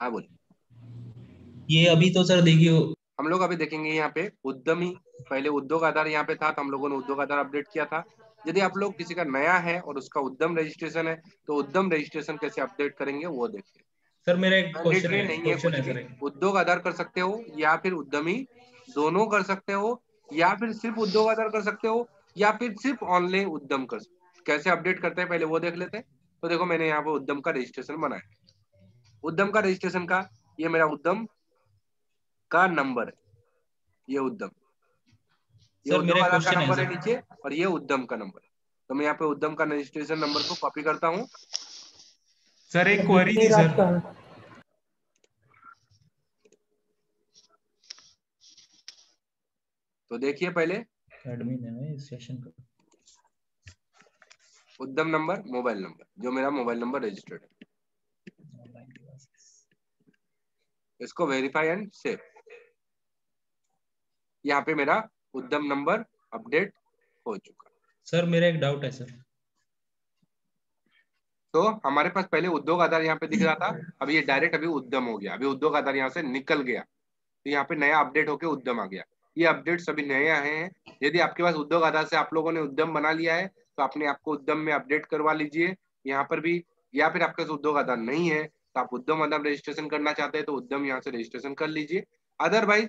हाँ बोलिए। ये अभी तो सर देखिए हम लोग अभी देखेंगे यहाँ पे उद्यमी। पहले उद्योग आधार यहाँ पे था तो हम लोगों ने उद्योग आधार अपडेट किया था। यदि आप लोग किसी का नया है और उसका उद्यम रजिस्ट्रेशन है तो उद्यम रजिस्ट्रेशन कैसे अपडेट करेंगे वो देखिए। सर मेरा एक क्वेश्चन है नहीं है है सर। उद्योग आधार कर सकते हो या फिर उद्यमी दोनों कर सकते हो या फिर सिर्फ़ उद्योग आधार कर सकते हो या फिर सिर्फ़ ऑनलाइन उद्यम कर सकते हो। कैसे अपडेट करते हैं पहले वो देख लेते हैं। तो देखो मैंने यहाँ पे उद्यम का रजिस्ट्रेशन बनाया। उद्यम का रजिस्ट्रेशन का ये मेरा उद्यम का नंबर है ये उद्यम। ये उद्यम मेरा आधार का है, नंबर है नीचे और ये उद्यम का नंबर है। तो मैं यहाँ पे उद्यम का रजिस्ट्रेशन नंबर को कॉपी करता हूँ। सर एक क्वेरी थी सर तो देखिए पहले। एडमिन है सेशन का। उद्यम नंबर मोबाइल नंबर जो मेरा मोबाइल नंबर रजिस्टर्ड है। इसको वेरीफाई एंड सेव यहाँ पे मेरा उद्यम नंबर अपडेट हो चुका। सर मेरा एक डाउट है सर। तो हमारे पास पहले उद्योग आधार यहाँ पे दिख रहा था अभी ये डायरेक्ट अभी उद्यम हो गया अभी उद्योग आधार यहाँ से निकल गया। तो यहाँ पे नया अपडेट होके उद्यम आ गया। ये अपडेट सभी नए आए हैं। यदि आपके पास उद्योग आधार से आप लोगों ने उद्यम बना लिया है तो अपने आपको उद्यम में अपडेट करवा लीजिए। यहाँ पर भी या फिर आपके पास उद्योग आधार नहीं है तो आप उद्यम आधार रजिस्ट्रेशन करना चाहते हैं तो उद्यम यहाँ से रजिस्ट्रेशन कर लीजिए। अदरवाइज़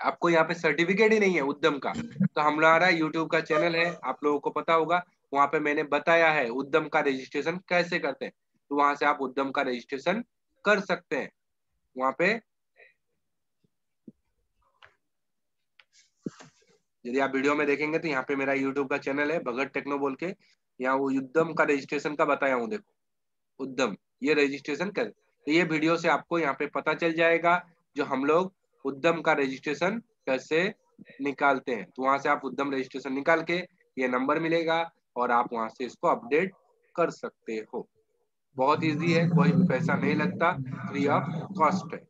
आपको यहाँ पे सर्टिफिकेट ही नहीं है उद्यम का। तो हमारा यूट्यूब का चैनल है, आप लोगों को पता होगा। वहाँ पे मैंने बताया है उद्यम का रजिस्ट्रेशन कैसे करते हैं। तो वहाँ से आप उद्यम का रजिस्ट्रेशन कर सकते हैं। वहाँ पे यदि आप वीडियो में देखेंगे तो यहाँ पे मेरा यूट्यूब का चैनल है, भगत टेक्नो बोल के। यहाँ वो उद्यम का रजिस्ट्रेशन का बताया हूँ, देखो। उद्यम। ये रजिस्ट्रेशन कर तो ये वीडियो से आपको यहाँ पे पता चल जाएगा जो हम लोग उद्यम का रजिस्ट्रेशन कैसे निकालते हैं। तो वहाँ से आप उद्यम रजिस्ट्रेशन निकाल के ये नंबर मिलेगा और आप वहाँ से इसको अपडेट कर सकते हो। बहुत इजी है, कोई पैसा नहीं लगता फ्री ऑफ़ कॉस्ट है।